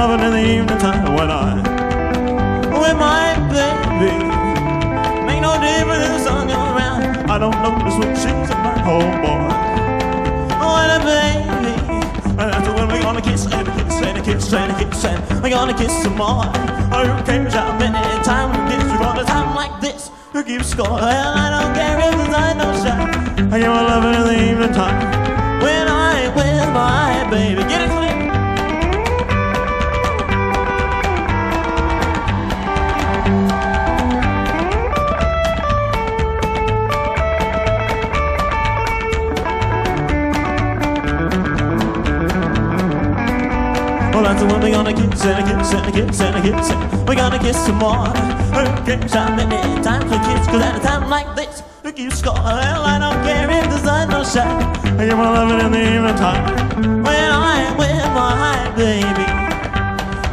loving in the evening time when I with my baby. Make no difference if the sun goes around. I don't notice when she's my home, boy. What a baby. And after when we're gonna kiss and a kiss and kiss and kiss and we're gonna kiss some more. Oh, who cares how many times we kiss? We gonna time like this. Who keeps score? Well, I don't care if the sun don't shine. I give my loving in the evening time that's when we're gonna kiss and kiss and kiss and kiss we're gonna kiss some more. Cares how many times we kiss? Cause at a time like this, we keep score. Well, I don't care if the sun don't shine. I give my loving in the evening time when I'm with my baby.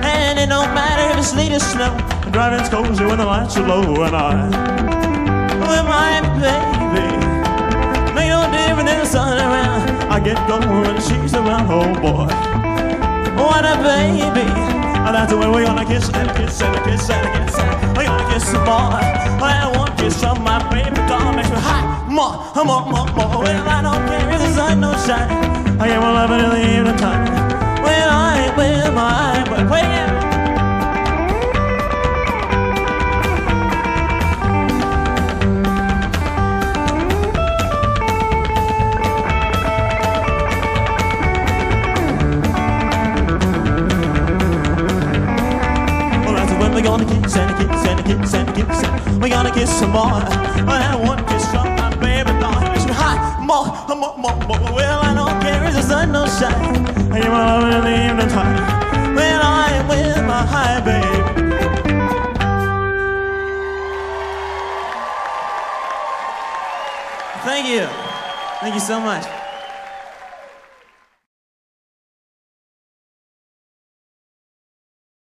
And it don't matter if it's sleet or snow. The driving's cozy when the lights are low and I with my baby. Make no difference in the sun around. I get going when she's around, oh boy. What a baby. And that's when we're gonna kiss and kiss and kiss and kiss. We're gonna kiss some more. I want kiss from my baby doll makes me hot. More, more, more, more. Well, I don't care if the sun don't shine. I get my loving in the evening time. Gonna kiss and a kiss and a kiss and a kiss and we're gonna kiss some more. I want kiss from my baby doll. Makes me hot. More, more, more, more. Well, I don't care if the sun don't shine. I give my love in the evening time when I'm with my high baby. Thank you. Thank you so much.